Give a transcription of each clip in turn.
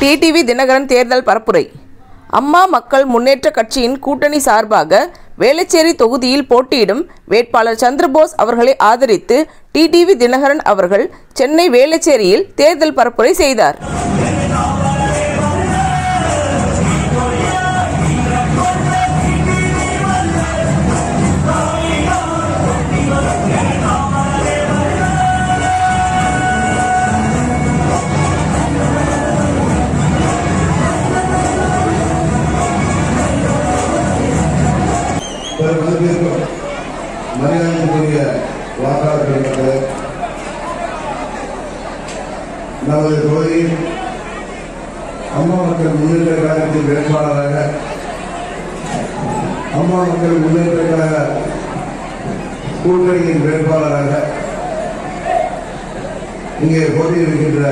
TTV Dinakaran தேர்தல் பரப்புரை. அம்மா மக்கள் முன்னேற்ற கட்சியின் கூட்டணி சார்பாக வேளச்சேரி தொகுதியில் போட்டியிடும் வேட்பாளர் சந்திரபோஸ் அவர்களை ஆதரித்து டிடிவி தினகரன் அவர்கள் சென்னை வேளச்சேரியில் தேர்தல் பரப்புரை செய்தார். பெருமதிப்பிற்கும் மரியாதைக்குரிய வாக்காளர்கள் மக்களே நமது தொகுதியில் அம்மா மக்கள் முன்னேற்ற கழகத்தின் வேட்பாளராக அம்மா மக்கள் முன்னேற்ற கழக கூட்டணியின் வேட்பாளராக இங்கே போட்டியிருக்கின்ற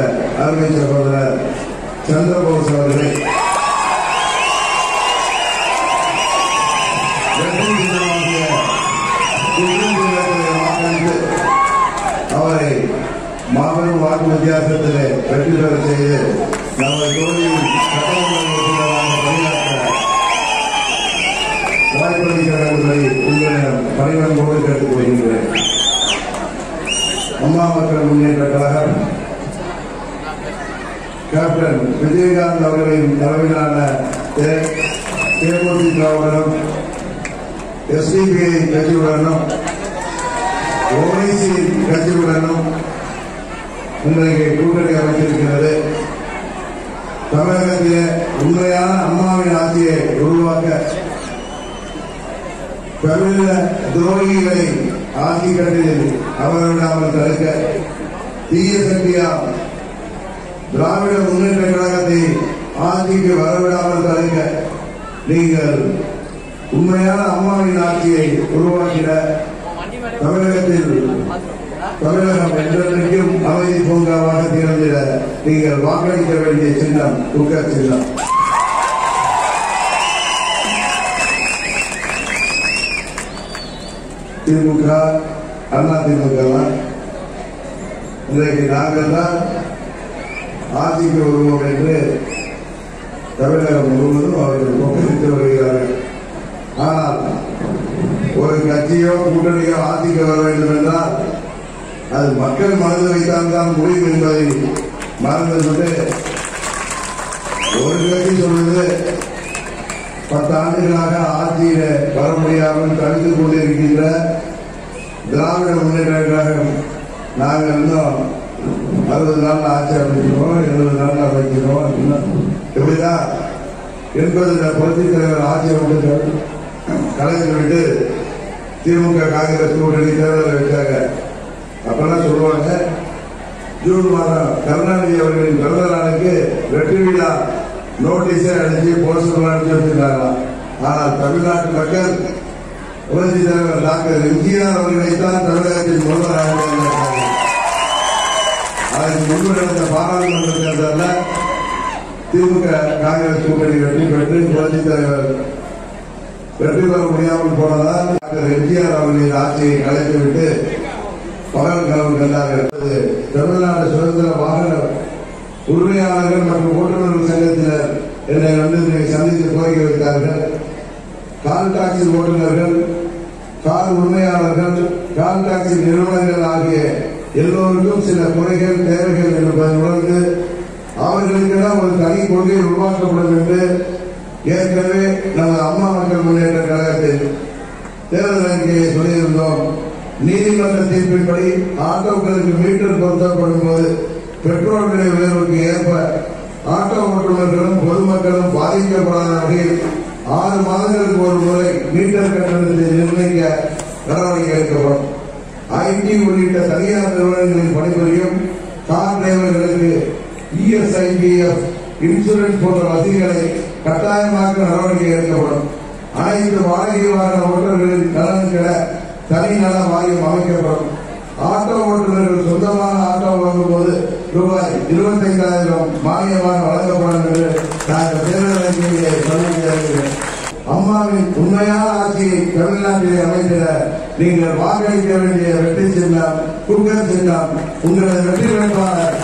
அருமை சகோதரர் சந்திரபோஸ் அவர்களை வெற்றி சின்னமாகிய வாக்களித்து அவரை மாபெரும் வாக்கு வித்தியாசத்திலே வெற்றி பெற செய்து நமது தொகுதியில் சட்டமன்ற பணியாற்ற வாய்ப்பளிக்க உங்களிடம் பணிவன்போடு கேட்டுக் கொள்கின்றேன். அம்மா மக்கள் முன்னேற்ற கழகம் கேப்டன் விஜயகாந்த் அவர்களின் தலைமையிலான தே- தேமுதிகவுடனும் எஸ்டிபிஐ கட்சியுடனும் ஓபிசி கட்சியுடனும் இன்றைக்கு கூட்டணி அமைச்சிருக்கிறது தமிழகத்திலே உண்மையான அம்மாவின் ஆட்சியை உருவாக்க தமிழ துரோகிகளை ஆட்சி கட்டில் அமரவிடாமல் தடுக்க தீய சக்தியா திராவிட முன்னேற்ற கழகத்தை ஆட்சிக்கு வரவிடாமல் தடுக்க நீங்கள் உண்மையான அம்மாவின் ஆட்சியை உருவாக்கிட தமிழகத்தில் தமிழகம் என்றென்றைக்கும் அமைதி பூங்காவாக திகழ்ந்திட நீங்கள் வாக்களிக்க வேண்டிய சின்னம் குக்கர் சின்னம். திமுக அண்ணா திமுக இன்றைக்கு நாங்கள் தான் ஆட்சிக்கு வருவோம் என்று தமிழகம் முழுவதும் அவர்கள் கொக்கரித்து வருகிறார்கள். ஆனால் ஒரு கட்சியோ கூட்டணியோ ஆட்சிக்கு வர வேண்டும் என்றால் அது மக்கள் மனதில் வைத்தால்தான் முடியும் என்பதை மறந்துவிட்டு ஒரு கட்சி சொல்வது பத்து ஆண்டுகளாக ஆட்சியில வர முடியாமல் தடுத்துக் கொண்டிருக்கின்ற திராவிட முன்னேற்ற கழகம். நாங்கள் இன்னும் அறுபது நாள் ஆட்சி அமைக்கிறோம் எழுபது நாள் அமைக்கிறோம் எப்படிதான்? இப்படிதான் எண்பதுல புரட்சித் தலைவர் ஆட்சி அமைச்சு கலைஞர் விட்டு திமுக காங்கிரஸ் கூட்டணி தேர்தலை வச்சாங்க அப்பெல்லாம் சொல்லுவாங்க ஜூன் மாதம் கருணாநிதி அவர்களின் பிறந்த நாளுக்கு வெற்றி விழா நோட்டீஸை அடிச்சு போஸ்டர் அடிச்சு வச்சிருக்காங்களாம் ஆனால் தமிழ்நாட்டு மக்கள் புரட்சி தலைவர் டாக்டர் எம்ஜிஆர் அவர்களைத்தான் தமிழகத்தின் முதல்வராக தேர்ந்தெடுத்தார்கள். அதற்கு முன்பு நடந்த பாராளுமன்ற தேர்தலில் திமுக காங்கிரஸ் கூட்டணி வெற்றி பெற்று புரட்சி தலைவர் வெற்றி பெற முடியாமல் போனதால் டாக்டர் எம்ஜிஆர் அவர்களின் ஆட்சியை கலைத்துவிட்டு பகல் கனவு கண்டார்கள் தமிழ்நாடு சுதந்திர வாகன உரிமையாளர்கள் மற்றும் ஓட்டுநர்கள் சங்கத்தினர் என்னை வந்து சந்தித்து கோரிக்கை வைத்தார்கள். கால் டாக்ஸி ஓட்டுநர்கள் கார் உரிமையாளர்கள் கால் டாக்ஸி நிறுவனங்கள் ஆகிய எல்லோருக்கும் சில குறைகள் தேவைகள் என்பதை உணர்ந்து அவர்களுக்கெல்லாம் ஒரு தனி கொள்கை உருவாக்கப்படும் என்று ஏற்கனவே நமது அம்மா மக்கள் முன்னேற்ற கழகத்தில் தேர்தல் அறிக்கையை சொல்லியிருந்தோம். நீதிமன்ற தீர்ப்பின்படி ஆட்டோக்களுக்கு மீட்டர் பொருத்தப்படும் போது பெட்ரோல் விலை உயர்வுக்கு ஏற்ப ஆட்டோ ஓட்டுநர்களும் பொதுமக்களும் பாதிக்கப்படாத வகையில் ஆறு மாதங்களுக்கு ஒரு முறை மீட்டர் கட்டணத்தை நிர்ணயிக்க நடவடிக்கை எடுக்கப்படும். ஐடி உள்ளிட்ட தனியார் நிறுவனங்களில் பணிபுரியும் கார் டிரைவர்களுக்கு இஎஸ்ஐபிஎஃப் இன்சூரன்ஸ் போன்ற வசதிகளை கட்டாயமாக்க நடவடிக்கை எடுக்கப்படும். அனைத்து வாடகை வாகன ஓட்டுநர்களின் நலன்களை தனி நல வாரியம் அமைக்கப்படும். ஆட்டோ ஓட்டுநர்கள் சொந்தமான ஆட்டோ வாங்கும் போது ரூபாய் இருபத்தைந்தாயிரம் மானியமாக வழங்கப்படும் என்று நாங்கள் தேர்தல் சொல்லுகிறேன் அம்மாவின் உண்மையான ஆட்சியை தமிழ்நாட்டிலே அமைந்திட நீங்கள் வாக்களிக்க வேண்டிய வெற்றி சின்னம் குக்கர் சின்னம் உங்களது வெற்றி வேட்பாளர்